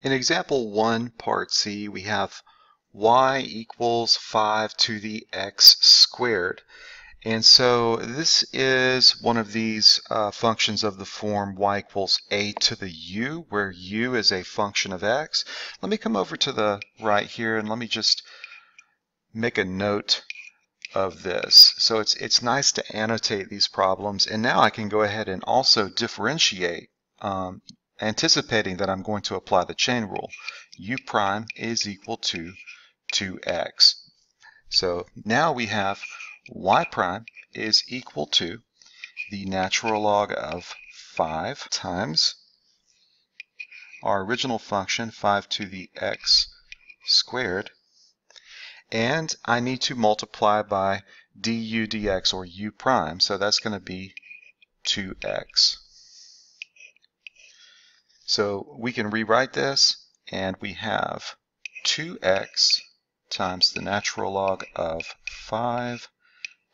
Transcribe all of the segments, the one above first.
In example 1, part C, we have y equals 5 to the x squared. And so this is one of these uh, functions of the form y equals a to the u, where u is a function of x. Let me come over to the right here and let me just make a note of this. So it's, it's nice to annotate these problems. And now I can go ahead and also differentiate um, anticipating that I'm going to apply the chain rule. u prime is equal to 2x. So now we have y prime is equal to the natural log of 5 times our original function, 5 to the x squared, and I need to multiply by du dx, or u prime, so that's going to be 2x. So we can rewrite this, and we have 2x times the natural log of 5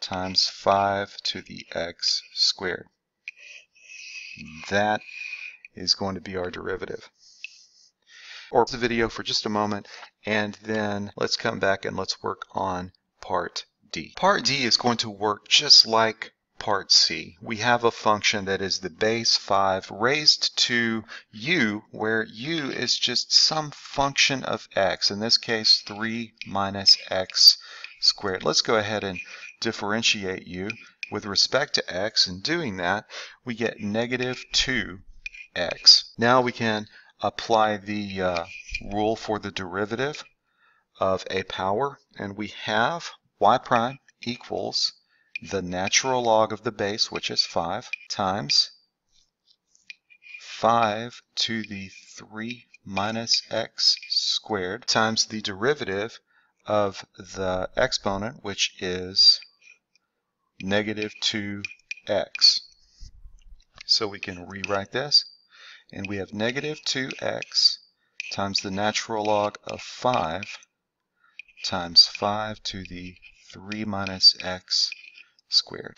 times 5 to the x squared. That is going to be our derivative. Or the video for just a moment, and then let's come back and let's work on part D. Part D is going to work just like part C. We have a function that is the base 5 raised to u, where u is just some function of x, in this case 3 minus x squared. Let's go ahead and differentiate u with respect to x. In doing that, we get negative 2x. Now we can apply the uh, rule for the derivative of a power, and we have y prime equals the natural log of the base, which is 5, times 5 to the 3 minus x squared times the derivative of the exponent, which is negative 2x. So we can rewrite this, and we have negative 2x times the natural log of 5 times 5 to the 3 minus x squared.